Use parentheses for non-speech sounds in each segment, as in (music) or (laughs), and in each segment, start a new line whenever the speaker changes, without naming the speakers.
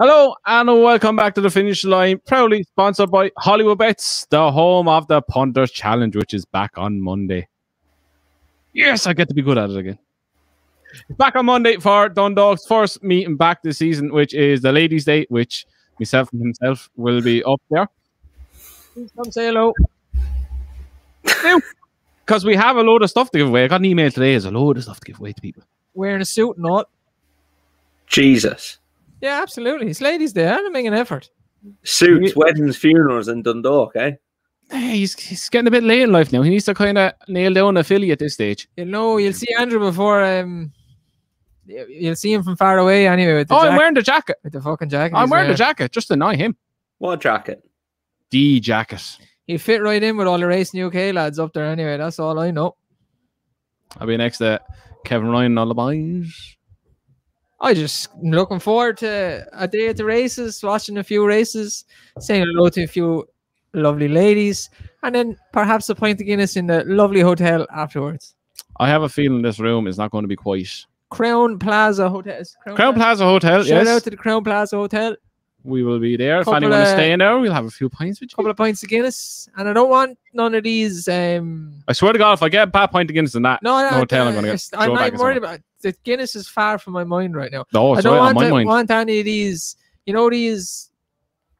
Hello and welcome back to the finish line, proudly sponsored by Hollywood Bets, the home of the Punters Challenge, which is back on Monday. Yes, I get to be good at it again. Back on Monday for Dundalk's first meeting back this season, which is the Ladies' Day, which myself and himself will be up there. Please come say hello. Because we have a load of stuff to give away. I got an email today. There's a load of stuff to give away to people.
Wearing a suit not.
Jesus.
Yeah, absolutely. It's ladies' day. I'm making an effort.
Suits, weddings, funerals, and Dundalk, eh?
Hey, he's, he's getting a bit late in life now. He needs to kind of nail down a filly at this stage.
You know, you'll see Andrew before. Um, you- you'll see him from far away anyway. With the
Oh, I'm wearing the jacket.
with the fucking jacket.
I'm
he's
wearing the jacket. Just annoy him.
What jacket?
The jacket.
He'll fit right in with all the racing UK lads up there anyway. That's all I know.
I'll be next to Kevin Ryan and all the boys.
I just looking forward to a day at the races, watching a few races, saying hello to a few lovely ladies, and then perhaps a pint of Guinness in the lovely hotel afterwards.
I have a feeling this room is not going to be quiet.
Crowne Plaza Hotel. Crown,
Crowne Plaza Hotel,
Shout
yes.
out to the Crowne Plaza Hotel.
we will be there. If
Couple
anyone is staying there, we'll have a few pints with you.
A couple of pints of Guinness, and I don't want none of these. Um,
I swear to God, if I get a bad pint of Guinness in that,
no, no,
hotel I'm gonna get
I'm not
back
even
or
worried about the Guinness. Is far from my mind right now.
no,
I don't
right
want
my
to,
mind.
want any of these. You know these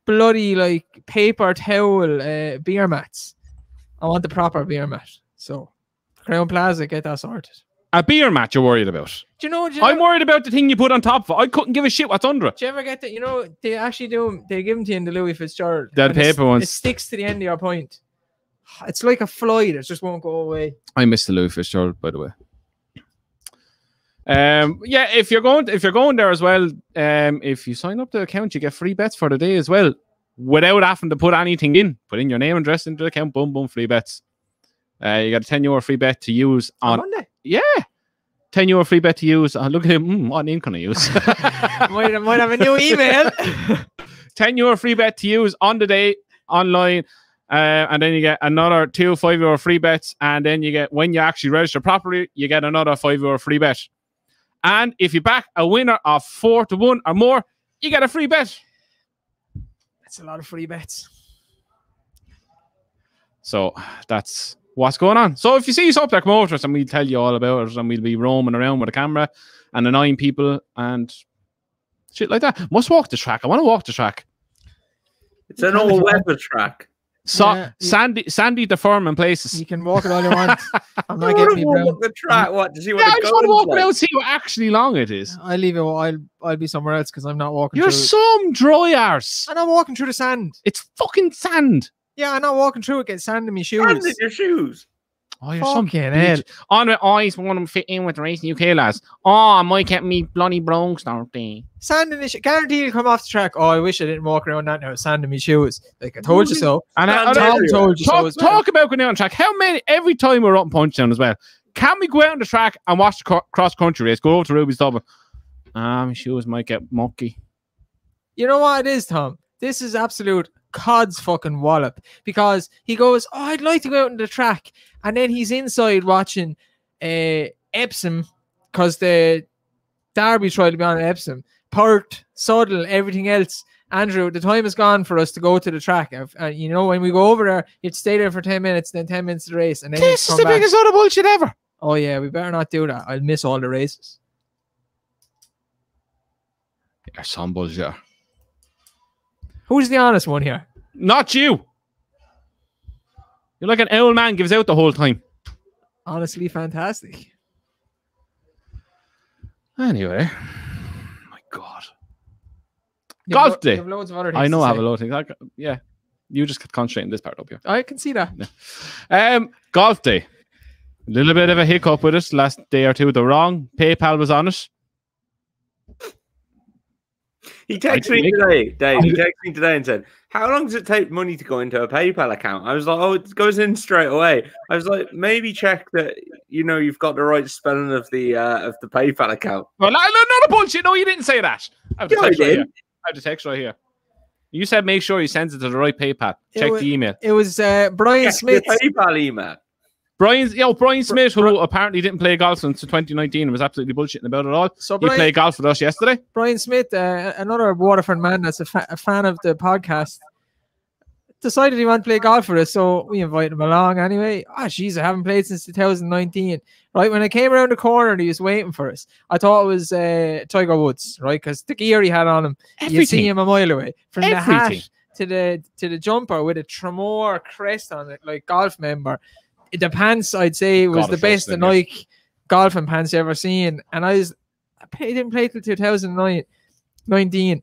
bloody like paper towel uh, beer mats. I want the proper beer mat. So Crowne Plaza, get that sorted.
A beer mat you're worried about.
Do you know? Do you,
I'm worried about the thing you put on top of it. I couldn't give a shit what's under it.
do you ever get that? You know, they actually do. 'em- They give them to you in the Louis Fitzgerald. It's-
paper ones.
It sticks to the end of your point. It's like a fly that just won't go away.
I missed the Louis Fitzgerald, by the way. Um, yeah, if you're going, if you're going there as well, um, if you sign up the account, you get free bets for the day as well, without having to put anything in. Put in your name and address into the account, boom, boom, free bets. Uh, you got a ten euro free bet to use
On
on.
Monday.
Yeah, ten euro free bet to use. Uh, look at him. Mm, what name can I use? (laughs) (laughs)
might, might have a new email. (laughs)
10 euro free bet to use on the day online. Uh, and then you get another two five euro free bets. And then you get, when you actually register properly, you get another five euro free bet. And if you back a winner of four to one or more, you get a free bet.
That's a lot of free bets.
So that's what's going on. So if you see us up there, come over to us and we'll tell you all about it. And we'll be roaming around with a camera and annoying people and shit like that. Must walk the track. I want to walk the track.
It's an all weather track.
So
Yeah, you-
sandy, sandy deforming places.
You can walk it all you want. (laughs) I'm
I
not
want
getting
to
me
walk
brown.
the track. What to see what
Yeah, I just want to walk
like.
around and see how actually long it is.
I'll leave it. I'll I'll be somewhere else because I'm not walking
You're
through.
some dry arse.
I'm not walking through the sand.
It's fucking sand.
Yeah, I'm not walking through it. Get sand in my shoes.
Sand in your shoes.
Oh, you're some
Fucking
bitch.
hell.
On the eyes, want to fit in with the racing UK lads. Oh, I might get me bloody bronx, don't they?
Sand in the shoes. Guarantee you'll come off the track. Oh, I wish I didn't walk around that now. Sand in my shoes. Like I told you so.
And I,
Sand
I-
Tom told you so
talk,
as well.
talk about going out on track. How many, every time we're up in Punchestown as well, can we go out on the track and watch the cro- cross country race? Go over to Ruby's Double. Ah, my shoes might get mucky.
You know what it is, Tom? This is absolute Cod's fucking wallop because he goes, Oh, I'd like to go out on the track. And then he's inside watching uh, Epsom because the Derby tried to be on Epsom. Parked, Suddle, everything else. Andrew, the time is gone for us to go to the track. Uh, you know, when we go over there, you'd stay there for 10 minutes, then 10 minutes of the race. And then
This is the
back.
biggest lot of bullshit ever.
Oh, yeah, we better not do that. I'll miss all the races.
You're some bullshit.
Who's the honest one here?
Not you. You're like an old man gives out the whole time.
Honestly, fantastic.
Anyway, my God.
You
Golf
lo-
day.
you have loads of other
I know I have
say.
a lot of things. I, yeah, you just concentrate on this part up here.
I can see that.
Um, golf day. A little bit of a hiccup with us last day or two. The wrong PayPal was on it.
He texted me today, Dave. He
I
texted me today and said, "How long does it take money to go into a PayPal account?" I was like, "Oh, it goes in straight away." I was like, "Maybe check that you know you've got the right spelling of the uh, of the PayPal account."
Well, no, no, not a bullshit. No, you didn't say that. I have the
Yeah, I
text right here. I have the text right here. You said make sure you send it to the right PayPal. Check
wa-
the email.
It was uh, Brian
Check
Smith.
PayPal email.
Brian, yo, Brian Smith, who apparently didn't play golf since 2019 and was absolutely bullshitting about it all.
So
He
Brian,
played golf with us yesterday.
Brian Smith, uh, another Waterford man that's a, fa- a fan of the podcast, decided he wanted to play golf with us. So we invited him along anyway. Ah, jeez, I haven't played since 2019. Right when I came around the corner, and he was waiting for us. I thought it was uh, Tiger Woods, right? Because the gear he had on him, you see him a mile away. From the hat to the to the jumper with a Tramore crest on it, like golf member. The pants, I'd say, was
Gotta
the best the
him, yeah.
Nike golfing pants you ever seen. And I was, I play- didn't play till 2009, 19.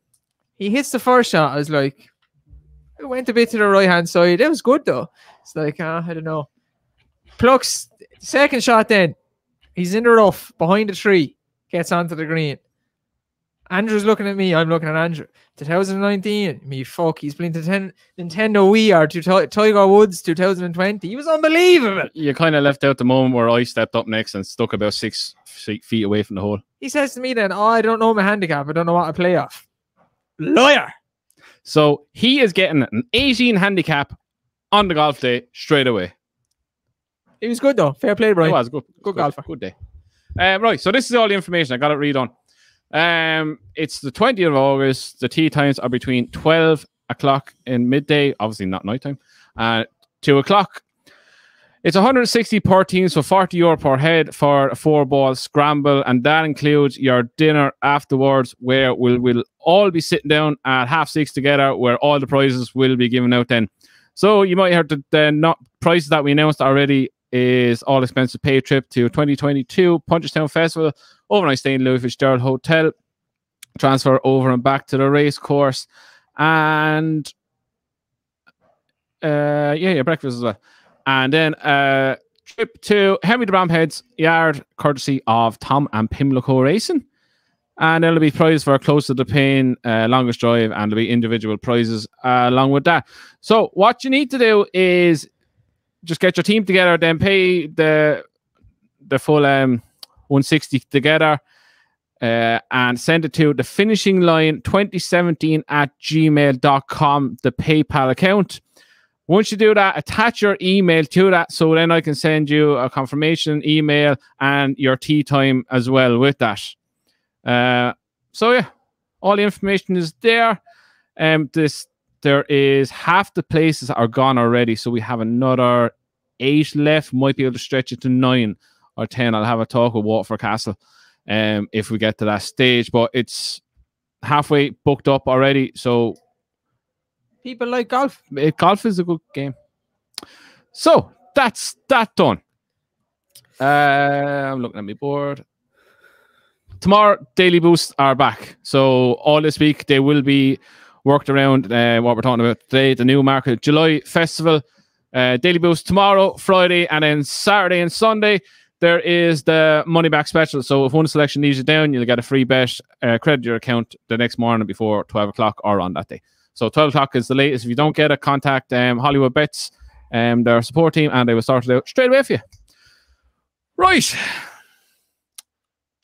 He hits the first shot. I was like, it went a bit to the right hand side. It was good though. It's like, uh, I don't know. Plucks second shot. Then he's in the rough behind the tree. Gets onto the green. Andrew's looking at me. I'm looking at Andrew. 2019. Me fuck. He's playing Nintendo, Nintendo Wii or to Tiger Woods 2020. He was unbelievable.
You kind of left out the moment where I stepped up next and stuck about six feet away from the hole.
He says to me then, "Oh, I don't know my handicap. I don't know what I play off." Lawyer.
So he is getting an 18 handicap on the golf day straight away.
He was good though. Fair play,
It
Brian.
was good.
Good golfer.
Good day. Um, right. So this is all the information. I got it read on. Um, it's the 20th of August. The tea times are between 12 o'clock in midday, obviously not nighttime, uh, 2 o'clock. It's 160 per team, so 40 euro per head for a four ball scramble, and that includes your dinner afterwards, where we'll, we'll all be sitting down at half six together, where all the prizes will be given out then. So you might have the, the not prices that we announced already is all expenses paid trip to 2022 Punchestown Festival, overnight stay in Louis Fitzgerald Hotel, transfer over and back to the race course, and uh, yeah, yeah, breakfast as well, and then uh, trip to Henry de Bromhead's yard, courtesy of Tom and Pimlico Racing. And there'll be prizes for close to the pin, uh, longest drive, and there'll be individual prizes uh, along with that. So what you need to do is just get your team together, then pay the the full um 160 together, uh, and send it to the finishing line 2017 at gmail.com, the PayPal account. Once you do that, attach your email to that so then I can send you a confirmation email and your tea time as well with that. Uh, so yeah, all the information is there. Um, this there is half the places are gone already, so we have another eight left. Might be able to stretch it to nine or ten. I'll have a talk with Waterford Castle, um, if we get to that stage. But it's halfway booked up already, so
People like golf.
golf is a good game. So that's that done. Uh, I'm looking at my board. Tomorrow, Daily Boosts are back. So all this week they will be worked around uh, what we're talking about today, the Newmarket July festival. Uh, Daily Boost tomorrow, Friday, and then Saturday and Sunday. There is the money back special. So if one selection leaves you down, you'll get a free bet, uh, credit your account the next morning before 12 o'clock or on that day. So 12 o'clock is the latest. If you don't get it, contact um, Hollywood Bets, um, their support team, and they will sort it out straight away for you. Right.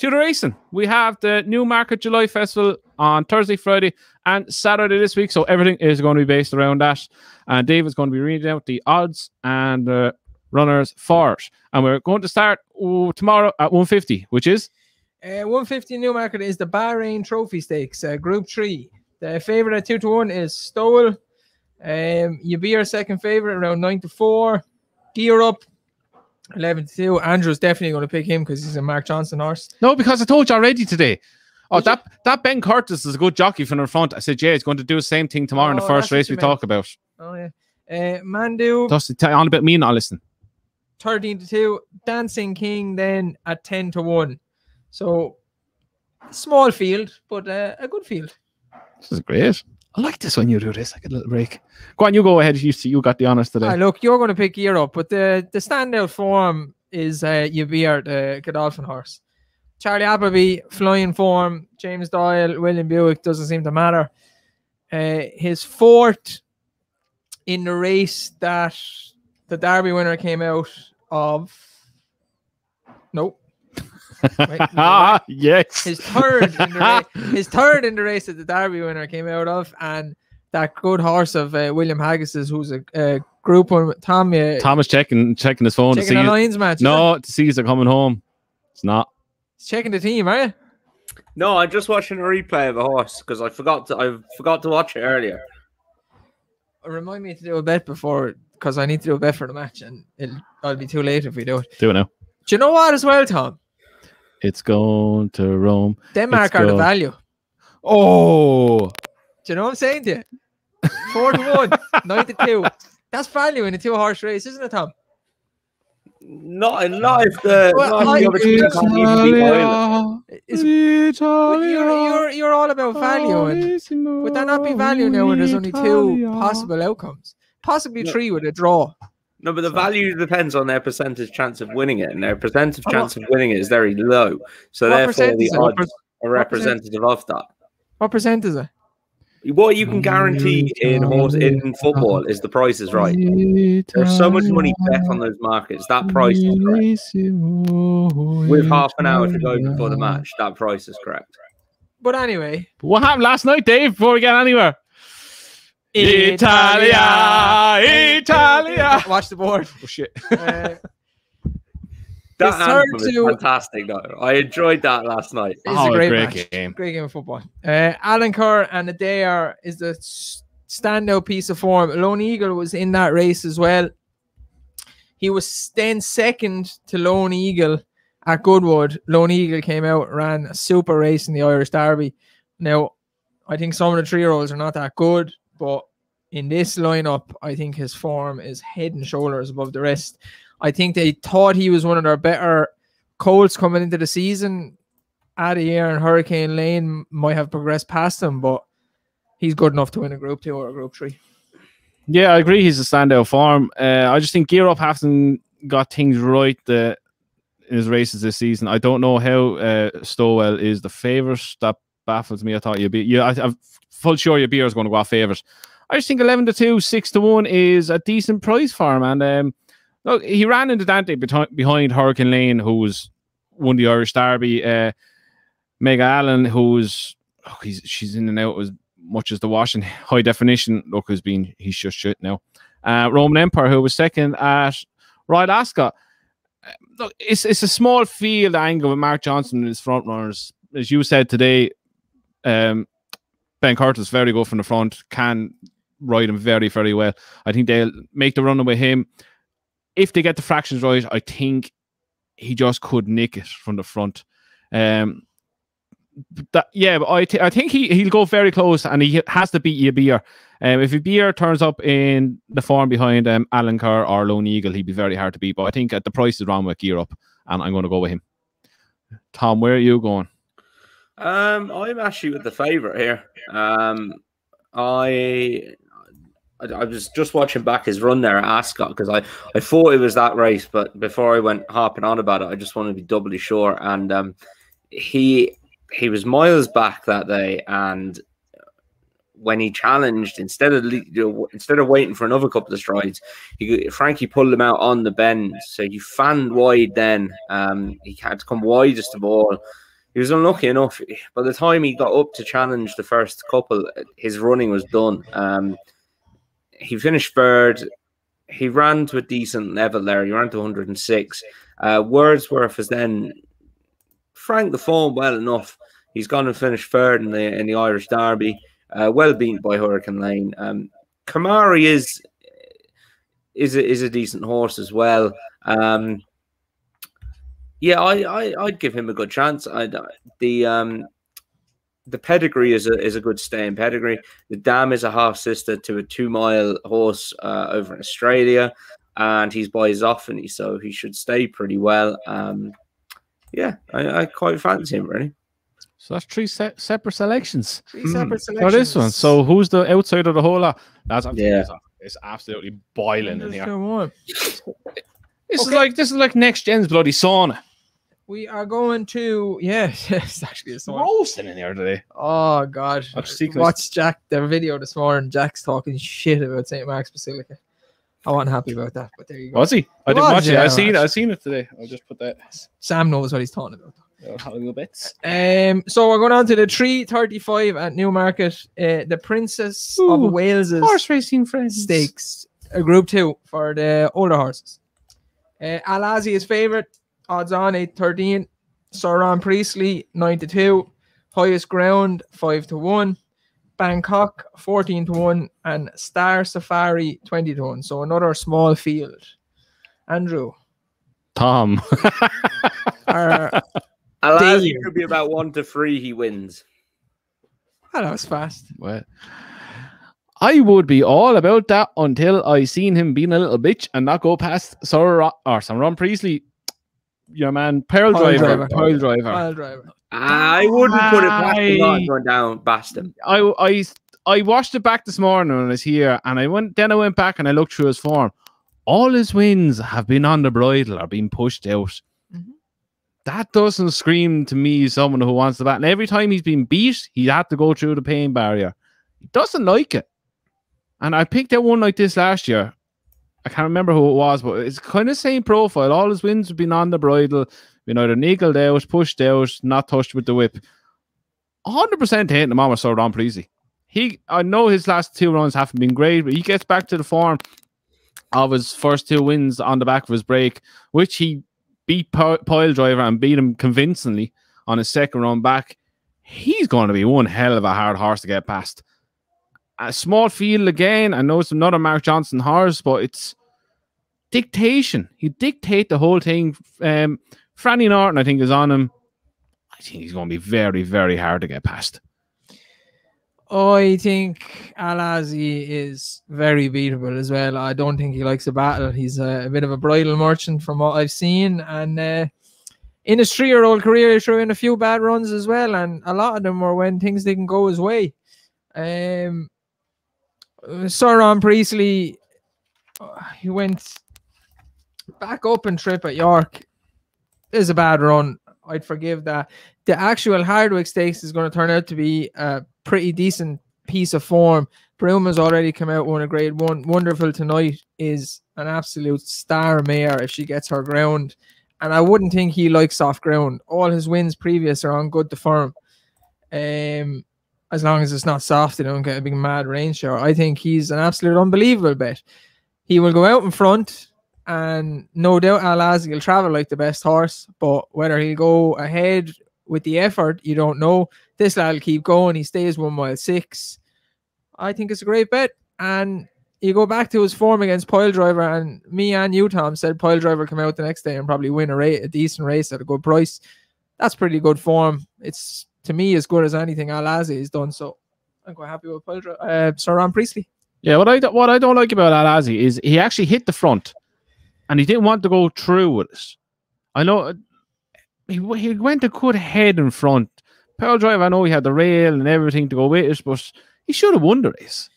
To the racing. We have the Newmarket July Festival on Thursday, Friday, and Saturday this week. So everything is going to be based around that. And David's going to be reading out the odds and uh, runners for it. And we're going to start tomorrow at 150, which is
Uh, 150 Newmarket is the Bahrain Trophy Stakes, uh, Group 3. The favourite at 2 to 1 is Stowell. Um, Yibir second favourite around 9 to 4. Gear up 11 to 2. Andrew's definitely going to pick him because he's a Mark Johnston horse.
No, because I told you already today. Oh,
Did you?
that that Ben Curtis is a good jockey from the front. I said, yeah, he's going to do the same thing tomorrow in the
Oh,
first race we
meant.
talk about.
Oh, yeah. Uh, Mandu
Just tell on about me not listen.
13 to 2. Dancing King then at 10 to 1. So small field, but uh, a good field.
This is great. I like this when you do this. I get a little break. Go on, you go ahead. You see, you got the honors today.
Look, you're going to pick up, but the the standout form is uh, Yibir, the Godolphin horse. Charlie Appleby, flying form. James Doyle, William Buick, doesn't seem to matter. Uh, his fourth in the race that the Derby winner came out of. Nope. Wait, we go back.
Ah, (laughs) yes.
his third in the (laughs) race, his third in the race that the Derby winner came out of, and that good horse of uh, William Haggas's, who's a, a Group one. with Tom, yeah.
Thomas checking checking his phone to see.
the Lions match.
no, to see if they're coming home. It's not.
He's checking the team, are you?
No, I'm just watching a replay of a horse because I forgot to I forgot to watch it earlier.
Remind me to do a bet before, because I need to do a bet for the match, and it'll, I'll be too late if we do it.
Do it now.
Do you know what as well, Tom?
It's going to Rome.
Denmark
Let's
are the value.
Oh,
Do you know what I'm saying to you? Four to one, (laughs) nine to two. That's value in a two horse race, isn't it, Tom?
Not not if the, uh,
Well,
not if the other team can't even beat Ireland.
You're, you're, you're all about value, and would that not be value now when there's only two possible outcomes? Possibly three with a draw.
No, but the value depends on their percentage chance of winning it, and their percentage chance of winning it is very low. So
What
therefore, the
is it? What
odds are representative of that.
What percent is it?
What you can guarantee in horse in football is the price is right. There's so much money bet on those markets. That price is correct. With half an hour to go before the match, that price is correct.
But anyway,
What happened last night, Dave? Before we get anywhere, Italia, Italia.
Watch the board.
Oh shit! (laughs)
Uh,
That
It's hard
anthem is
to-
fantastic, though. I enjoyed that last night.
It's
Oh,
a great,
great game.
Great game of football. Uh, Alenquer and Adayar is the standout piece of form. Lone Eagle was in that race as well. He was then second to Lone Eagle at Goodwood. Lone Eagle came out, ran a super race in the Irish Derby. Now, I think some of the three year olds are not that good, but in this lineup, I think his form is head and shoulders above the rest. I think they thought he was one of their better Colts coming into the season. Addy and Hurricane Lane might have progressed past him, but he's good enough to win a group two or a group three.
Yeah, I agree. He's a standout form. Uh, I just think Gear Up hasn't got things right the, in his races this season. I don't know how uh, Stowell is the favourite. That baffles me. I thought you'd be. Yeah, I, I'm full sure your beer is going to go off favourite. I just think 11 to 2, 6 to 1 is a decent price for him. And um, look, he ran into Dante behind, Hurricane Lane, who was won the Irish Derby. Uh, Megallan, who's oh, he's she's in and out as much as the washing high definition. Look, has been he's just shit now. Uh, Roman Empire, who was second at Royal Ascot. Look, it's it's a small field angle with Mark Johnston and his front runners. As you said today, um, Ben Curtis very good from the front, can ride him very very well. I think they'll make the run with him. If they get the fractions right, I think he just could nick it from the front. Um, that yeah, I, th- I think he he'll go very close, and he has to beat Yibir. Um, if Yibir turns up in the form behind um, Alenquer or Lone Eagle, he'd be very hard to beat. But I think at the price is wrong with Gear Up, and I'm going to go with him. Tom, where are you going?
Um, I'm actually with the favorite here. Um, I, I was just watching back his run there at Ascot because I I thought it was that race, but before I went harping on about it, I just wanted to be doubly sure. And um, he he was miles back that day, and when he challenged, instead of instead of waiting for another couple of strides, he, Frankie pulled him out on the bend, so he fanned wide. Then um, he had to come widest of all he was unlucky enough. By the time he got up to challenge the first couple, his running was done. Um, he finished third. He ran to a decent level there. He ran to 106. Uh, Wordsworth has then franked the form well enough. He's gone and finished third in the in the Irish Derby, uh, well beaten by Hurricane Lane. Um, Kamari is is a, is a decent horse as well. Um, yeah, I, I I'd give him a good chance. I the um the pedigree is a is a good staying pedigree. The dam is a half sister to a two mile horse uh, over in Australia, and he's by Zoffany, so he should stay pretty well. Um, yeah, I, I quite fancy him really.
So that's three se- separate selections
Three separate
for
selections.
this one. So who's the outside of the whole lot? That's
Yeah.
it's, it's absolutely boiling in here.
go on.
This is like this is like next gen's bloody sauna.
We are going to yes, (laughs) it's actually a
It's
song.
roasting in here today.
Oh god. Watch Jack the video this morning. Jack's talking shit about St. Mark's Basilica. I wasn't happy about that, but there you go.
Was he? I didn't
was,
watch it.
yeah,
I seen it. I seen it today. I'll just put that.
Sam knows what he's talking about.
Hollywood bits.
Um, so we're going on to the 335 at Newmarket. Uh, the Princess
Ooh,
of Wales's
Horse racing friends.
stakes. a Group Two for the older horses. Uh, Al Aasy is favorite. Odds on eight thirteen. Sir Ron Priestley nine to two. Highest ground five to one. Bangkok 14 to 1 and Star Safari 20 to 1. So another small field. Andrew.
Tom.
Are,
Al Aasy
Dave.
could be about one to three. He wins.
oh, that was fast.
Well, I would be all about that until I seen him being a little bitch and not go past Sir or some Ron Priestley, your man, Pearl
Pyledriver,
driver. Pearl Driver.
Pyledriver.
I wouldn't put it past him not going down past him.
I I I watched it back this morning when I was here, and I went then I went back and I looked through his form. All his wins have been on the bridle or been pushed out.
Mhm.
That doesn't scream to me someone who wants the bat. And every time he's been beat, he had to go through the pain barrier. He doesn't like it. And I picked out one like this last year. I can't remember who it was, but it's kind of same profile. All his wins have been on the bridle, you been either niggled out, pushed out, not touched with the whip. 100% hitting him on with Sir Ron. He, I know his last two runs haven't been great, but he gets back to the form of his first two wins on the back of his break, which he beat Pi- Pyledriver and beat him convincingly on his second run back. He's going to be one hell of a hard horse to get past. A small field again. I know it's another Mark Johnston horse, but it's dictation. He dictate the whole thing. Um, Franny Norton, I think, is on him. I think he's going to be very, very hard to get past.
I think Al Aasy is very beatable as well. I don't think he likes a battle. He's a, a bit of a bridle merchant from what I've seen. And uh, in his three year old career, he threw in a few bad runs as well. And a lot of them were when things didn't go his way. Um, Sir Ron Priestley, uh, he went back up and trip at York. Is a bad run. I'd forgive that. The actual Hardwicke Stakes is going to turn out to be a pretty decent piece of form. Broome has already come out won a grade one. Wonderful tonight is an absolute star mare if she gets her ground. And I wouldn't think he likes soft ground. All his wins previous are on good to firm. Um, as long as it's not soft, they don't get a big mad rain shower. I think he's an absolute unbelievable bet. He will go out in front, and no doubt Al Aasy will travel like the best horse. But whether he'll go ahead with the effort, you don't know. This lad will keep going. He stays one mile six. I think it's a great bet. And you go back to his form against Pyledriver, and me and you, Tom, said Pyledriver come out the next day and probably win a rate, a decent race at a good price. That's pretty good form. It's to me as good as anything Al Aasy has done. So I'm quite happy with Pyledriver. Uh, Sir Ron Priestley.
Yeah, what I do- what I don't like about Al Alazi is he actually hit the front, and he didn't want to go through with it. I know he he went a good head in front. Pearl Drive, I know he had the rail and everything to go with it, but he should have won the race.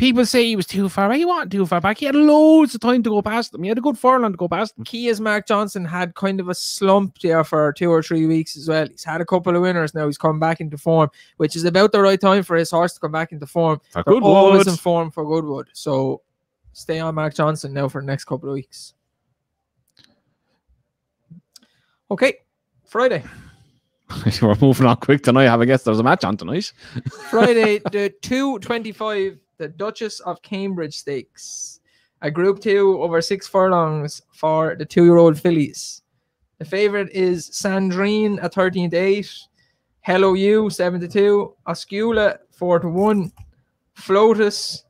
People say he was too far back. He wasn't too far back. He had loads of time to go past them. He had a good furlong to go past them.
key is Mark Johnston had kind of a slump there for two or three weeks as well. He's had a couple of winners now. He's come back into form, which is about the right time for his horse to come back into form.
For
They're always in form for Goodwood. So stay on Mark Johnston now for the next couple of weeks. Okay, Friday. (laughs)
We're moving on quick tonight. I have a guess there's a match on tonight.
Friday, (laughs) the 225, the Duchess of Cambridge Stakes. A group two over six furlongs for the two year old fillies. The favorite is Sandrine at 13 to 8, Hello You 7 to 2, Oscula 4 to 1, Flotus,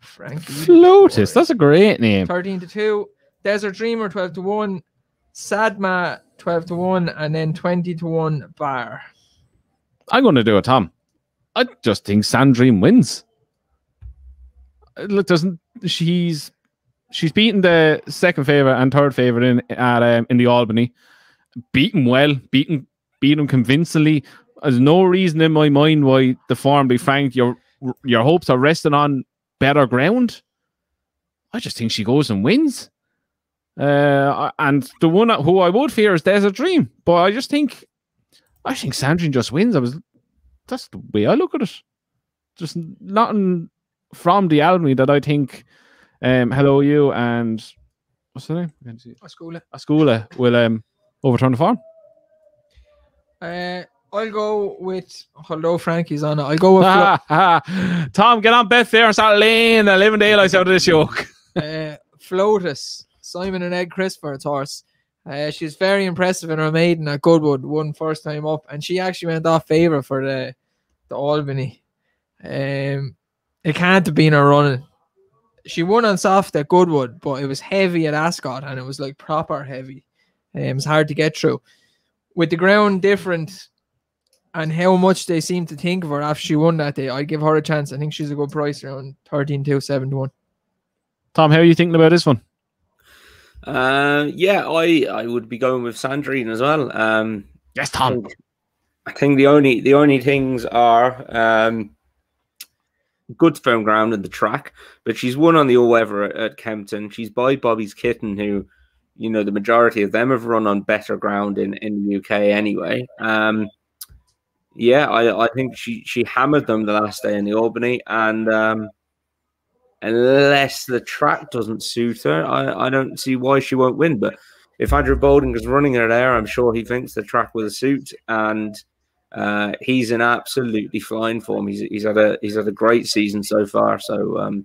Frankie
Flotus, that's a great name.
13 to 2, Desert Dreamer 12 to 1, Sadma 12 to 1, and then 20 to 1 Bar.
I'm going to do it, Tom. I just think Sandrine wins. Look, doesn't she's she's beaten the second favorite and third favorite in at um, in the Albany, beaten well, beaten beat him convincingly. There's no reason in my mind why the form be frank. Your your hopes are resting on better ground. I just think she goes and wins. Uh, and the one who I would fear is Desert Dream, but I just think I think Sandrine just wins. I was that's the way I look at it. Just nothing from the Albany that I think um Hello You and what's the name? I can't see it.
Oscula.
Ascula will um overturn the farm.
Uh, I'll go with hello Frankie's on it. I'll go with Flo-
Tom, get on Beth there and start laying the living daylights out of this yoke. (laughs)
uh, Flotus, Simon and Ed Crisford's horse. Uh, she's very impressive in her maiden at Goodwood, won first time up, and she actually went off favourite for the the Albany. Um, it can't have been her running. She won on soft at Goodwood, but it was heavy at Ascot, and it was like proper heavy. Um, it was hard to get through. With the ground different, and how much they seem to think of her after she won that day, I'd give her a chance. I think she's a good price around 13 2 7 to 1.
Tom, how are you thinking about this one?
Uh, yeah, I I would be going with Sandrine as well. Um,
Yes,
I
Tom.
think, I think the only the only things are um, good firm ground in the track, but she's won on the all weather at, at Kempton. She's by Bobby's Kitten, who you know the majority of them have run on better ground in in the UK anyway. Um, yeah, I I think she she hammered them the last day in the Albany, and um, unless the track doesn't suit her, I I don't see why she won't win, but. If Andrew Balding is running her there, I'm sure he thinks the track will suit, and uh, he's in absolutely flying form. He's he's had a he's had a great season so far. So um,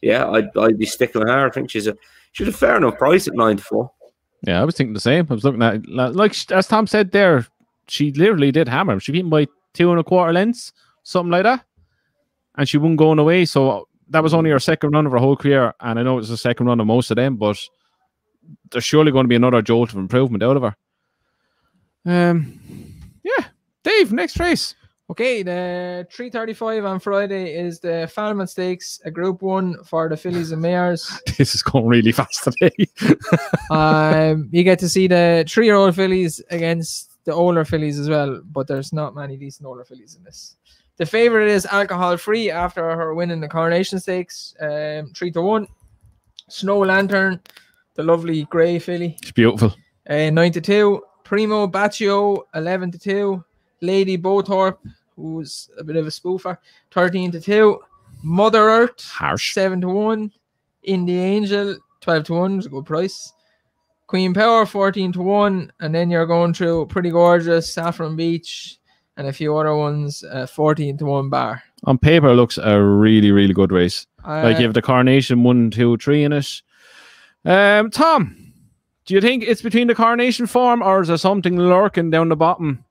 yeah, I'd, I'd be sticking with her. I think she's a she's a fair enough price at nine to four.
Yeah, I was thinking the same. I was looking at like as Tom said there, she literally did hammer him. She beat him by two and a quarter lengths, something like that, and she wasn't going away. So that was only her second run of her whole career, and I know it's the second run of most of them, but there's surely going to be another jolt of improvement out of her. Um, Dave, next race.
Okay, the 335 on Friday is the Falmouth Stakes, a group one for the fillies and mares. (laughs)
This is going really fast today. (laughs)
um, you get to see the three year old fillies against the older fillies as well, but there's not many decent older fillies in this. The favorite is alcohol free after her winning the Coronation Stakes, um, three to one. Snow Lantern, the lovely grey filly,
it's beautiful.
uh, nine to two. Primo Baccio, eleven to two. Lady Bowthorpe, who's a bit of a spoofer, thirteen to two. Mother Earth,
Harsh.
seven to one. Indie Angel, twelve to one, is a good price. Queen Power, fourteen to one, and then you're going through Pretty Gorgeous, Saffron Beach, and a few other ones, uh, fourteen to one bar.
On paper, it looks a really, really good race.
Uh,
Like you have the coronation one, two, three in it. Um, Tom, do you think it's between the Carnation form or is there something lurking down the bottom?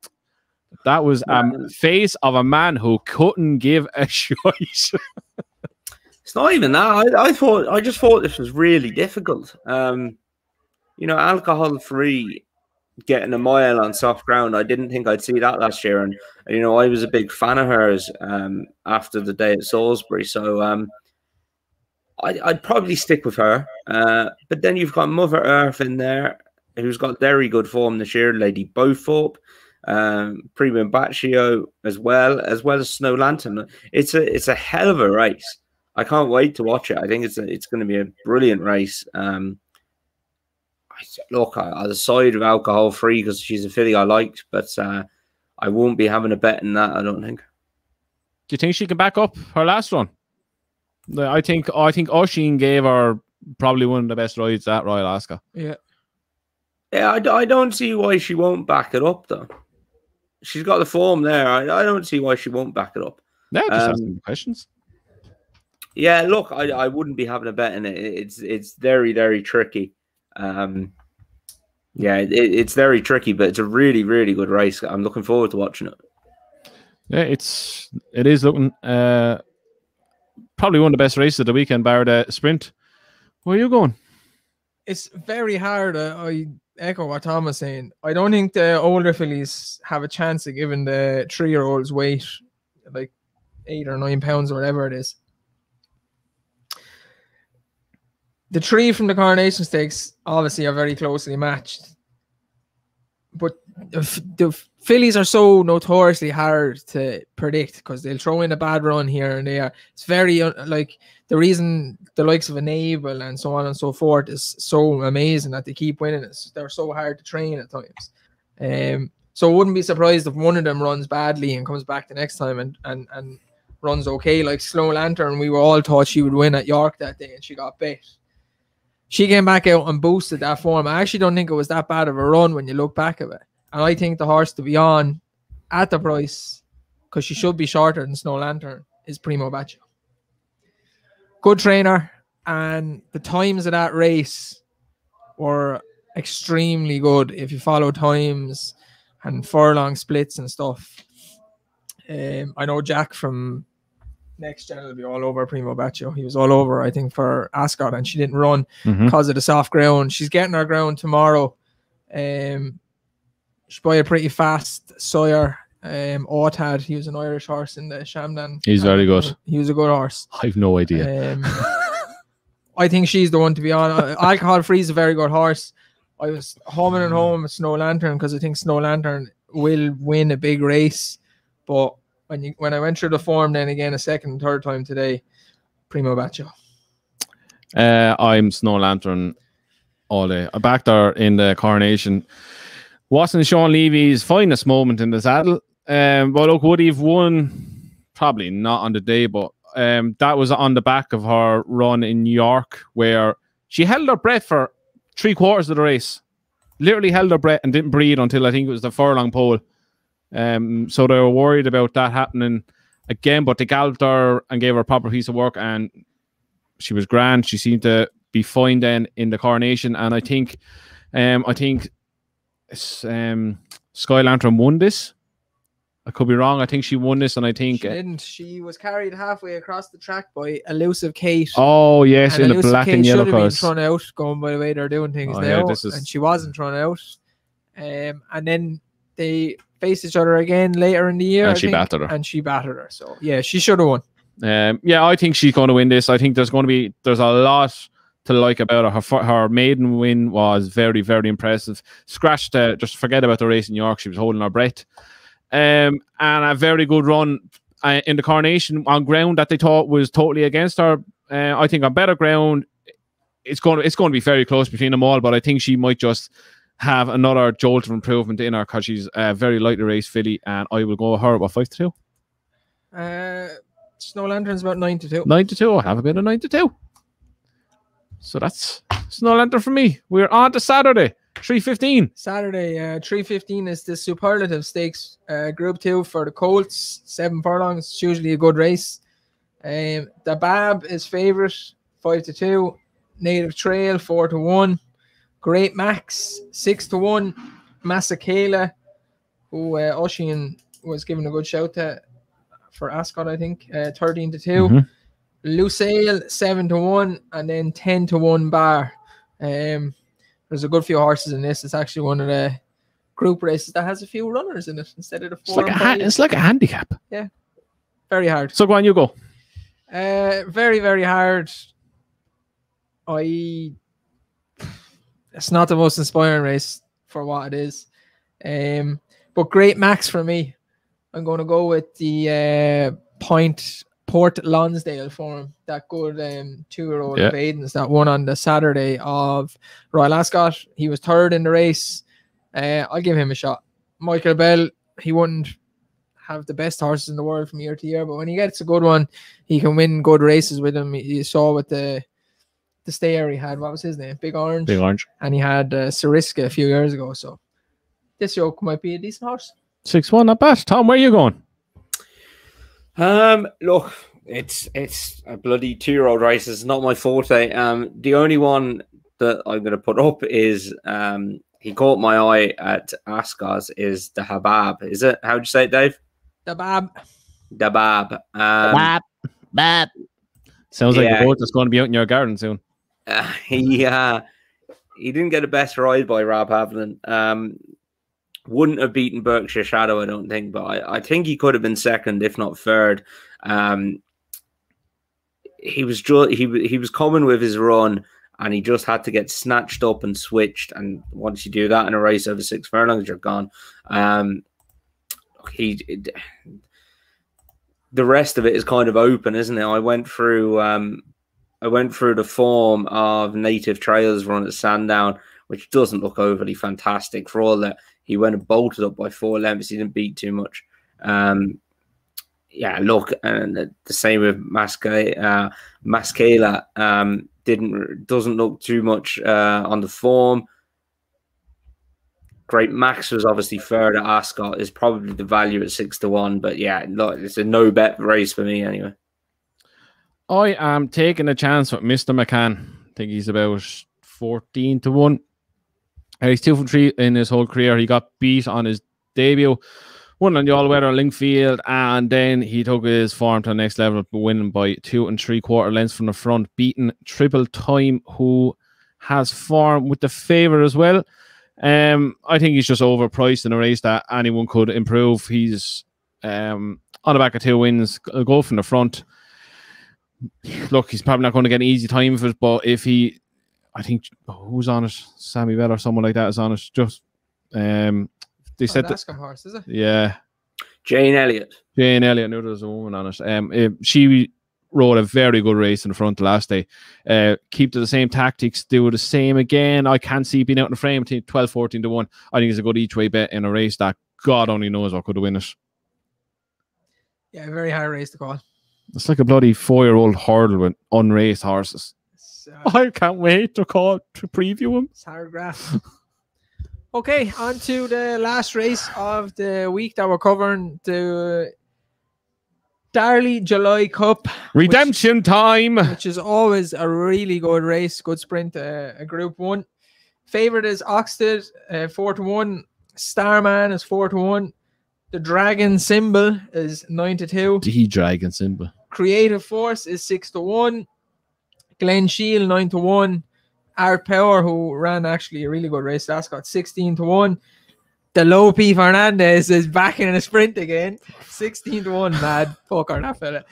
That was a
No.
face of a man who couldn't give a (laughs) choice.
It's not even that. I, I thought I just thought this was really difficult. Um, you know, alcohol free getting a mile on soft ground. I didn't think I'd see that last year, and you know, I was a big fan of hers um, after the day at Salisbury. So um, I, I'd probably stick with her. Uh, but then you've got Mother Earth in there, who's got very good form this year. Lady Bowthorpe, um, Primo Baccio as well, as well as Snow Lantern. It's a it's a hell of a race. I can't wait to watch it. I think it's a, it's going to be a brilliant race. Um, I, look, I, I'll side of alcohol free because she's a filly I liked, but uh, I won't be having a bet in that. I don't think.
Do you think she can back up her last run? The- I think I think Oisin gave her probably one of the best rides at Royal Ascot.
yeah.
Yeah, I, I don't see why she won't back it up though. She's got the form there. I, I don't see why she won't back it up.
Yeah, just
Um,
asking questions.
Yeah, look, I, I wouldn't be having a bet in it. It's it's very very tricky. Um, yeah, it, it's very tricky, but it's a really really good race. I'm looking forward to watching it.
Yeah, it's it is looking uh probably one of the best races of the weekend, bar the sprint. Where are you going?
it's very hard. Uh, I echo what Tom was saying. I don't think the older fillies have a chance of giving the three year olds weight, like eight or nine pounds or whatever it is. The three from the Coronation Stakes obviously are very closely matched, but the, the fillies are so notoriously hard to predict because they'll throw in a bad run here and there. It's very like the reason the likes of Enable and so on and so forth is so amazing that they keep winning. It's, they're so hard to train at times. Um, so I wouldn't be surprised if one of them runs badly and comes back the next time and and, and runs okay. Like Slow Lantern, we were all thought she would win at York that day and she got bit. She came back out and boosted that form. I actually don't think it was that bad of a run when you look back at it. And I think the horse to be on at the price, because she should be shorter than Snow Lantern, is Primo Baccio. Good trainer, and the times of that race were extremely good if you follow times and furlong splits and stuff. Um, I know Jack from Next Gen will be all over Primo Baccio. He was all over, I think, for Ascot, and she didn't run
Mhm.
because of the soft ground. She's getting her ground tomorrow. Um, she buy a pretty fast Sawyer. Um, Otad, he was an Irish horse in the Shamdan.
He's very good.
He was a good horse.
I've no idea.
Um, (laughs) I think she's the one to be on. Alcohol Free is a very good horse. I was homing and home with Snow Lantern because I think Snow Lantern will win a big race. But when you when I went through the form, then again a second and third time today, Primo Baccio.
Uh, I'm Snow Lantern all day. I backed her in the coronation. Wasn't Sean Levey's finest moment in the saddle. Um, but look, would have won? Probably not on the day, but um, that was on the back of her run in York, where she held her breath for three quarters of the race. Literally held her breath and didn't breathe until I think it was the furlong pole. Um, so they were worried about that happening again, but they galloped her and gave her a proper piece of work, and she was grand. She seemed to be fine then in the coronation, and I think, um, I think, um, Sky Lantern won this. I could be wrong. I think she won this, and I think.
She
uh,
didn't. She was carried halfway across the track by Elusive Kate.
oh yes,
and
in the black
Kate
and yellow
should have been thrown out, going by the way they're doing things
Oh, yeah,
now,
this is-
and she wasn't thrown out. Um, and then they faced each other again later in the year,
And
I
she
think,
battered her.
and she battered her. So yeah, she should have won.
Um, yeah, I think she's going to win this. I think there's going to be there's a lot to like about her. Her, her maiden win was very very impressive. Scratched, uh, just forget about the race in York. She was holding her breath, um, and a very good run uh, in the coronation on ground that they thought was totally against her. Uh, I think on better ground, it's going to it's going to be very close between them all. But I think she might just have another jolt of improvement in her because she's a very lightly raced filly, and I will go with her about five to two.
Uh, Snow Lantern's about nine to two.
nine to two. I'll have a bit of nine to two. So that's Snow Lantern for me. We're on to Saturday, three fifteen.
Saturday, uh, three fifteen is the superlative stakes, uh, Group Two for the Colts, seven furlongs. It's usually a good race. Um, the Bab is favorite, five to two. Native Trail, four to one. Great Max, six to one. Masakela, who uh, Ocean was given a good shout to for Ascot, I think, uh, thirteen to 2
Mhm.
Lucille, seven to one, and then ten to one bar. Um, there's a good few horses in this. It's actually one of the group races that has a few runners in it instead of the
It's
four.
like a ha- it's like a handicap. Yeah.
Very hard.
So go on, you go.
Uh, very very hard. I. It's not the most inspiring race for what it is, um, but great max for me. I'm going to go with the uh, Point Port Lonsdale for him. That good um, two-year-old
Yeah.
that won on the Saturday of Royal Ascot. He was third in the race. Uh, I'll give him a shot. Michael Bell, he wouldn't have the best horses in the world from year to year, but when he gets a good one, he can win good races with him. You saw with the the stayer he had. What was his name? Big Orange,
Big orange.
and he had uh, Sariska a few years ago. So this yoke might be a decent horse.
Six one, not bad. Tom, where are you going?
Um, look, it's it's a bloody two-year-old race. It's not my forte. Um, the only one that I'm going to put up is um, he caught my eye at Ascot is the Habab. Is it? How'd you say it, Dave?
The Bab.
The Bab. Um,
Bab, bab. Sounds like
Yeah.
a boat that's going to be out in your garden soon.
Uh, (laughs) he uh, he didn't get a best ride by Rob Havlin. Um, wouldn't have beaten Berkshire Shadow, I don't think, but I, I think he could have been second, if not third. Um, he was ju- he he was coming with his run, and he just had to get snatched up and switched. And once you do that in a race over six furlongs, you're gone. Um, he. It, the rest of it is kind of open, isn't it? I went through um, I went through the form of Native Trails run at Sandown, which doesn't look overly fantastic for all that he went and bolted up by four lengths. He didn't beat too much. Um, yeah, look, and the same with Masca, uh, Mascala. Um, didn't doesn't look too much uh, on the form. Great Max was obviously third at Ascot. Is probably the value at six to one, but yeah, look, it's a no bet race for me anyway.
I am taking a chance with Mr. McCann. I think he's about 14 to 1. Uh, he's 2 from 3 in his whole career. He got beat on his debut, won on the all weather Lingfield, and then he took his form to the next level, winning by two and three quarter lengths from the front, beating Triple Time, who has form with the favour as well. Um, I think he's just overpriced in a race that anyone could improve. He's um, on the back of two wins, a goal from the front. Look, he's probably not going to get an easy time of it, but if he, I think, who's on it? Sammy Bell or someone like that is on it. Just, um, they said that,
Alaska horse, is it?
yeah,
Jane Elliott.
Jane Elliott knew there was a woman on it. Um, eh, she rode a very good race in the front last day. Uh, keep to the same tactics, do the same again. I can't see being out in the frame to 12, 14 to 1. I think it's a good each way bet in a race that God only knows what could win it.
Yeah, very high race to call.
It's like a bloody four year old hurdle with unraced horses.
It's, (laughs) uh,
I can't wait to call to preview them.
it's hard graph. okay, on to the last race of the week that we're covering the Darley July Cup,
Redemption time.
which is always a really good race, good sprint, uh, a Group One. Favorite is Oxted, uh, four to one. Starman is four to one. The Dragon Symbol is nine to two.
The dragon symbol.
Creative Force is six to one. Glen Shiel nine to one. Art Power, who ran actually a really good race, that's got sixteen to one. The Lope Y Fernandez is back in a sprint again, sixteen to one. Mad (laughs) fucker that fella.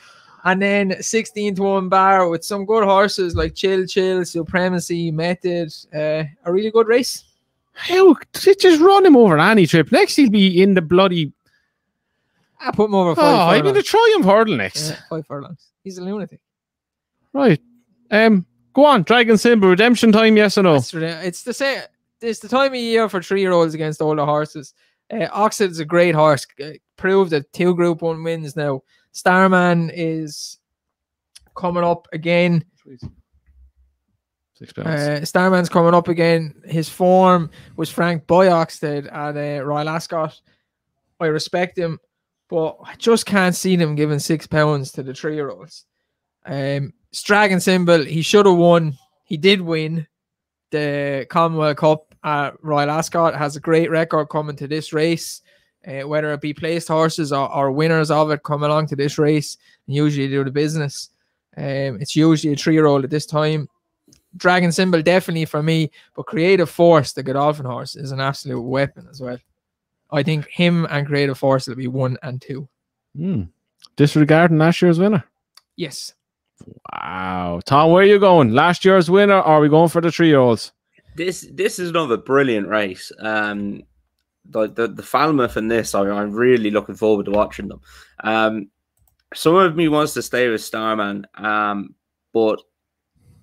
And then 16 to 1 bar with some good horses like Chil Chil, Supremacy, Method. Uh, a really good race.
How just run him over any trip. Next he'll be in the bloody
I put him over
Oh,
five
I'm in the
furlongs.
triumph hurdle next.
Yeah, five furlongs. He's a lunatic.
Right. Um go on, Dragon Symbol, redemption time, yes or no?
It's, the same. It's the time of year for three year olds against older horses. Uh, is a great horse. uh, Proved that two Group One wins now. Starman is coming up again.
Six pounds.
Uh, Starman's coming up again. His form was Frank by Oxted at uh, Royal Ascot. I respect him, but I just can't see them giving six pounds to the three year olds. Um, Dragon Symbol, he should have won. He did win the Commonwealth Cup at Royal Ascot. Has a great record coming to this race. Uh, whether it be placed horses or, or winners of it come along to this race and usually do the business. Um, it's usually a three year old at this time. Dragon Symbol definitely for me, but Creative Force, the Godolphin horse, is an absolute weapon as well. I think him and Creative Force will be one and two.
Hmm. Disregarding last year's winner.
Yes.
Wow. Tom, where are you going? Last year's winner, or are we going for the three year olds?
This this is another brilliant race. Um, the the, the Falmouth and this, I, I'm really looking forward to watching them. Um, some of me wants to stay with Starman, um, but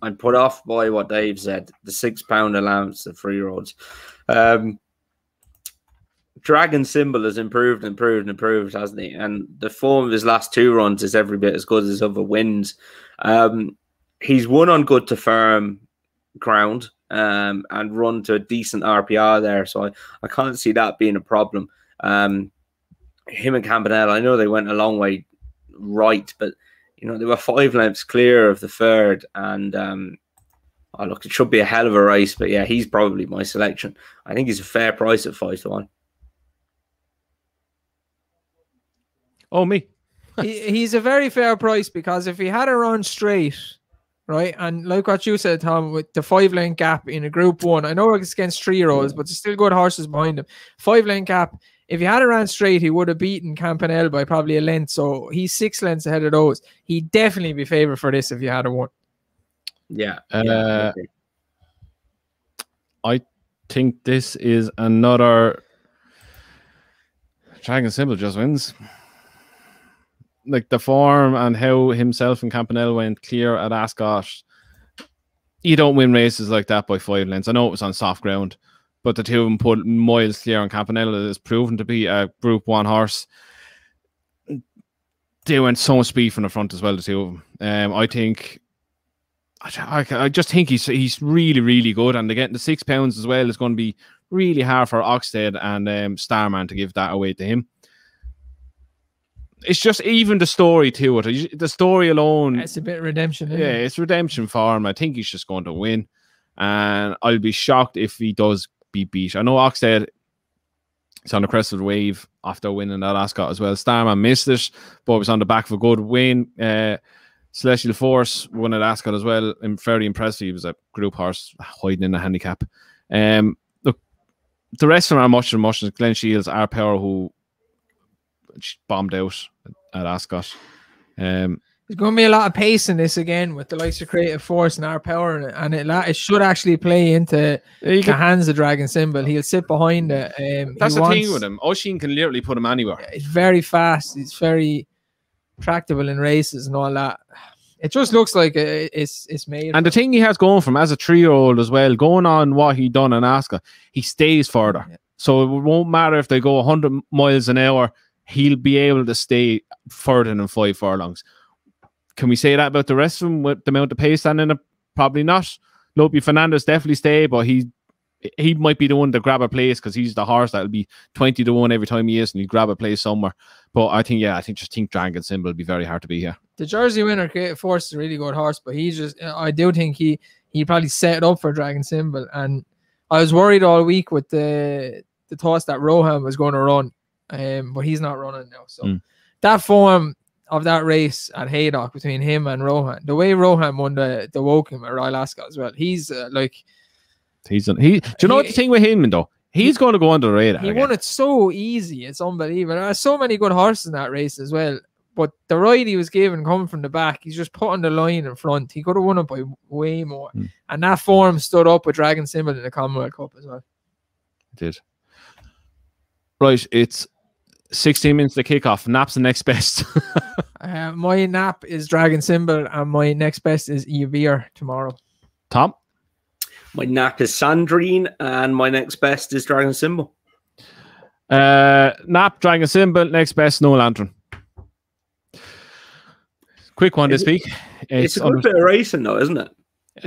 I'm put off by what Dave said. The six pound allowance to three year olds. Um, Dragon Symbol has improved, and improved, and improved, hasn't he? And the form of his last two runs is every bit as good as his other wins. Um, he's won on good to firm ground um, and run to a decent RPR there. So I, I can't see that being a problem. Um, him and Campanelle, I know they went a long way right, but you know they were five lengths clear of the third, and um, oh, look, it should be a hell of a race. But yeah, he's probably my selection. I think he's a fair price at five to one.
Oh, me.
he, he's a very fair price because if he had a run straight, right, and like what you said, Tom, with the five lane gap in a group one, I know it's against three year olds, but there's still good horses behind him. Five lane gap. If he had a ran straight, he would have beaten Campanelle by probably a length. So he's six lengths ahead of those. He'd definitely be favourite for this if he had a one.
Yeah,
Uh,
I.
I think this is another Dragon Symbol just wins. Like the form and how himself and Campanelle went clear at Ascot. You don't win races like that by five lengths. I know it was on soft ground, but the two of them put miles clear on Campanelle is proven to be a group one horse. They went so much speed from the front as well, the two of them. Um, I think I, I- just think he's he's really really good, and they're the six pounds as well is going to be really hard for Oxted and um, Starman to give that away to him. It's just even the story to it. The story alone,
It's a bit of redemption.
Yeah,
it?
it's redemption for him. I think he's just going to win, and I'll be shocked if he does be beat. I know Oxted is on the crest of the wave after winning that Ascot as well. Starman missed it, but was on the back of a good win. Uh, Celestial Force won at Ascot as well, and very impressive. He was a group horse hiding in the handicap. Um, look, the rest of them are much and much. Glenn Shields, Art Power, who bombed out at Ascot. Um,
There's going to be a lot of pace in this again with the likes of Creative Force and Art Power, in it, and it, it should actually play into
you
the
can-
hands of Dragon Symbol. He'll sit behind it. Um, he
that's the
wants-
thing with him. Oisin can literally put him anywhere.
It's very fast. It's very tractable in races and all that. It just looks like it's it's made.
And the thing he has going from as a three year old as well, going on what he done in Ascot, he stays further.
Yeah.
So it won't matter if they go 100 miles an hour, he'll be able to stay further than five furlongs. Can we say that about the rest of them with the amount of pace and in it? Probably not. Lope Y Fernandez definitely stay, but he he might be the one to grab a place because he's the horse that'll be 20 to 1 every time he is and he'll grab a place somewhere. But I think, yeah, I think just think Dragon Symbol will be very hard to be here.
the Jersey winner, Creative Force, is a really good horse, but he just I do think he he probably set it up for Dragon Symbol, and I was worried all week with the the thoughts that Rohaan was going to run, um, but he's not running now. So
Mm.
that form of that race at Haydock between him and Rohaan, the way Rohaan won the the Woking at Royal Ascot as well, he's uh, like
He's he. Do you know what the
He-
thing with him though? He's going to go under the radar.
he
again.
won it so easy. It's unbelievable. There are so many good horses in that race as well. But the ride he was given coming from the back, he's just put on the line in front. He could have won it by way more.
Mm.
And that form stood up with Dragon Symbol in the Commonwealth Cup as well.
It did. Right, it's 16 minutes to kick off. Nap's the next best. (laughs)
Uh, my nap is Dragon Symbol, and my next best is Yibir tomorrow.
Tom,
My nap is Sandrine, and my next best is Dragon Symbol.
uh, Nap, Dragon Symbol, next best, Snow Lantern. Quick one
Is
this
it-
week.
It's, a
under-
good bit of racing, though, isn't it?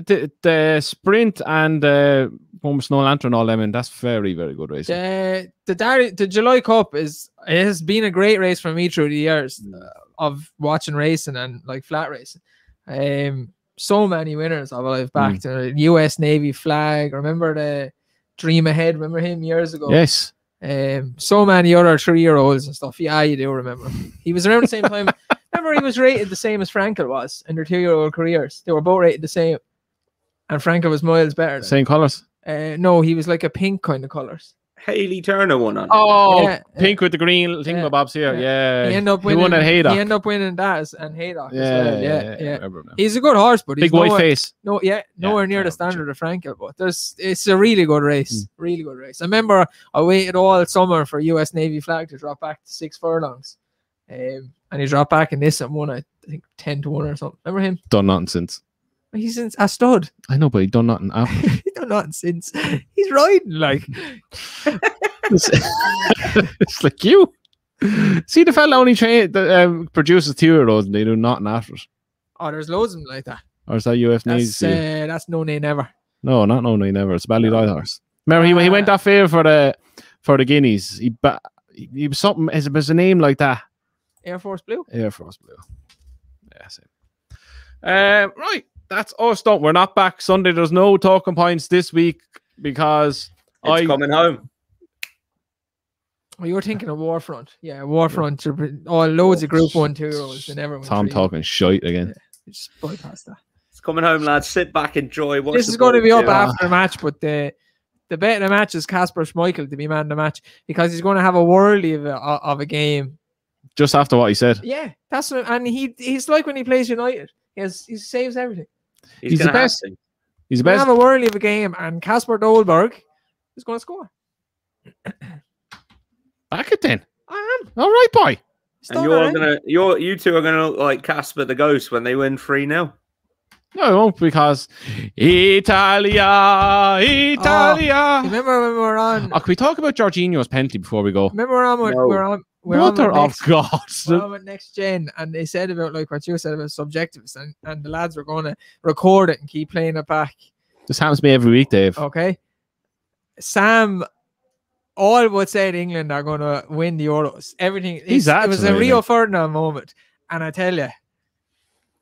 the, the sprint and uh, with Snow Lantern, all them in. That's very, very good racing.
The the, Dar- the July Cup is it has been a great race for me through the years uh, of watching racing and like flat racing. Um, so many winners of I've back to the U.S. Navy flag. Remember the Dream Ahead? Remember him years ago?
Yes.
Um, so many other three year olds and stuff. Yeah, you do remember. He was around the same time. (laughs) remember, he was rated the same as Frankel was in their two year old careers. They were both rated the same, and Frankel was miles better.
Same colours.
Uh, no, he was like a pink kind of colors.
Hayley Turner won on.
Oh,
Yeah,
pink with the green thing
yeah,
Bob's here.
yeah.
Yeah.
he ended up
He
winning.
won at Haydock.
He ended up winning that and Haydock.
yeah,
well. yeah,
I
yeah.
remember.
He's a good horse, but he's
Big white
nowhere,
face.
no, yeah, nowhere near
yeah,
the
sure.
standard of Frankel. But there's, it's a really good race,
Hmm.
really good race. I remember I waited all summer for U.S. Navy flag to drop back to six furlongs, um, and he dropped back in this and won. I think ten to one or something. Remember him?
Done nothing since.
He's in a stud.
I know, but he done nothing after. (laughs)
He's done nothing since. He's riding like
it's, (laughs) it's like you. See the fella only train that um, produces two year olds and they do nothing after it.
oh, there's loads of them like that.
Or is that UF
That's
News?
uh, that's no name never.
No, not no, no, never. It's Ballydoyle Horse. Remember, he, he went
off
that fair for the for the Guineas. He ba- he, he was something. It was a name like that.
Air Force Blue.
Air Force Blue. Yeah, same. Um, right, that's us done. We're not back Sunday. There's no talking points this week because
It's
I
coming home.
Oh, well, you were thinking of Warfront. Yeah, Warfront. to- Oh, loads of oh, Group One, Two year olds. They never went
Tom
three.
talking shite again.
Just bypass that.
It's coming home, lads. Sit back, enjoy. Watch
this is going to be up
yeah.
after the match, but the the bet of the match is Kasper Schmeichel to be man of the match because he's going to have a worldly of a, of a game.
Just after what he said,
Yeah, that's what, and he he's like when he plays United. He has, he saves everything.
He's,
He's the
gonna have
best.
to.
he's the
He's going to
best.
have a worldly of a game, and Kasper Dolberg is going to score.
Back it then.
I am.
All right, boy.
He's
And you're
already. Eh?
gonna, you're, you two are gonna look like Casper the Ghost when they win three 0
No, I won't because Italia, Italia.
Oh, remember when we were on?
Oh, can we talk about Jorginho's penalty before we go?
Remember we're on.
No.
We're on. We're on
Mother of
next-
God.
We're on with next gen, and they said about like what you said about subjectives, and, and the lads were going to record it and keep playing it back.
This happens to me every week, Dave.
Okay, Sam all but in England are going to win the Euros. Everything.
He's
it was a Rio Ferdinand moment, and I tell you,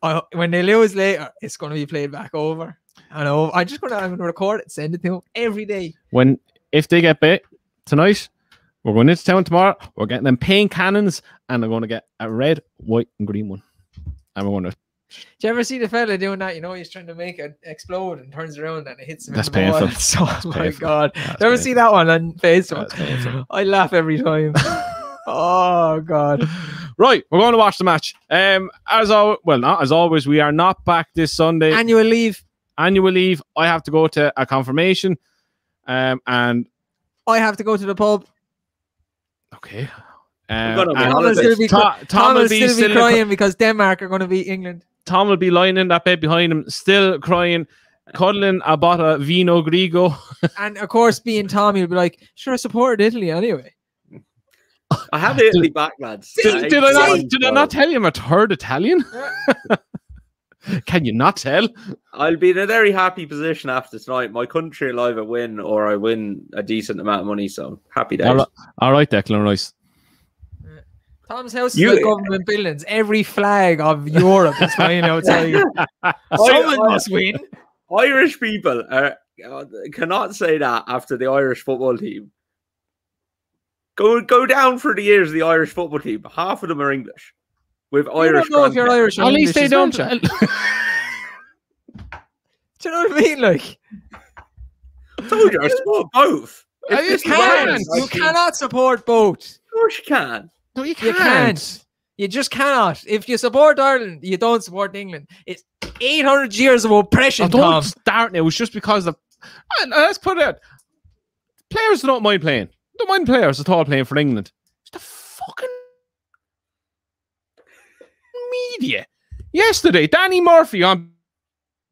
I, when they lose later, it's going to be played back over and over. I'm just going to I'm going to record it, send it to him every day.
When if they get bit tonight, we're going into town tomorrow. We're getting them paint cannons, and they're going to get a red, white, and green one. And we're going to.
Do you ever see the fella doing that? You know, he's trying to make it explode and turns around and it hits him.
That's painful. (laughs)
So,
That's
oh my
painful.
god!
That's
you ever
painful.
see that one on Facebook? I laugh every time. (laughs) oh god!
Right, we're going to watch the match. Um, as always, well, not as always, we are not back this Sunday.
Annual leave.
Annual leave. I have to go to a confirmation. Um, and
I have to go to the pub.
Okay. Um,
gonna be
and
Tom will
holidays.
still be,
Tom,
Tom,
Tom
will
will be
still be
still
crying because Denmark are going to beat England.
Tom will be lying in that bed behind him, still crying, cuddling a bottle of Vino Grigo. (laughs)
And of course, being Tom, he'll be like, "Sure, I supported Italy anyway."
I have Italy back, lads.
Did, did I not? Did I not tell you I'm a third Italian? (laughs) (laughs) Can you not tell?
I'll be in a very happy position after tonight. My country will either win or I win a decent amount of money. So happy days.
All right, all right, Declan Rice.
Tom's house is
You-
like government buildings. Every flag of Europe is flying outside. (laughs)
I-
Someone
I-
must win.
Irish people are, uh, cannot say that after the Irish football team. Go go down for the years of the Irish football team. Half of them are English. With
You
Irish.
don't know if you're. Irish or
At least they don't.
Tom. (laughs) Do you know what I mean? Like,
I told you I support both.
Uh,
If
you
this
can't.
you cannot support both.
Of course you can.
no, you
You
can't.
can't. You just cannot. If you support Ireland, you don't support England. It's 800 years of oppression,
Oh, don't
Tom.
start now. It's just because of. And let's put it. out. Players don't mind playing. Don't mind players at all playing for England. It's the fucking media. Yesterday, Danny Murphy on.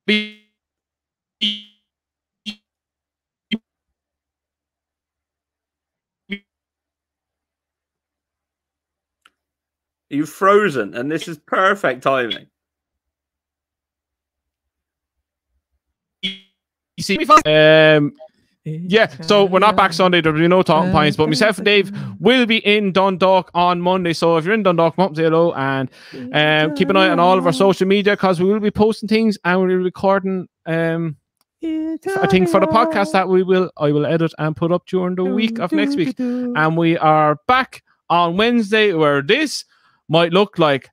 B-
You've frozen, and this is perfect timing.
You see, um, yeah, so we're not back Sunday. There'll be no talking points, but myself and Dave will be in Dundalk on Monday. So if you're in Dundalk, come up and say hello and um, keep an eye on all of our social media because we will be posting things and we'll be recording. Um, I think for the podcast that we will, I will edit and put up during the week of next week. And we are back on Wednesday where this might look like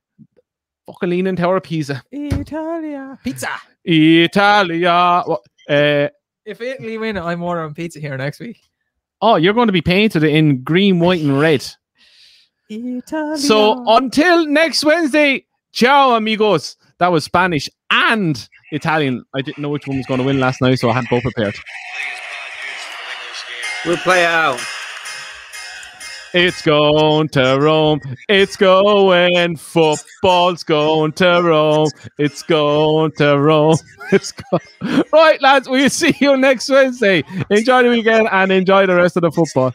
fucking leaning tower of Pisa.
Italia. Pizza.
Italia. What- Uh,
If Italy win, I'm ordering pizza here next week.
oh, you're going to be painted in green, white, and red.
Italia.
So until next Wednesday, ciao amigos. That was Spanish and Italian. I didn't know which one was going to win last night, so I had both prepared.
We'll play it out.
It's going to Rome. It's going. Football's going to Rome. It's going to Rome. (laughs) It's go- right, lads. We'll see you next Wednesday. Enjoy the weekend and enjoy the rest of the football.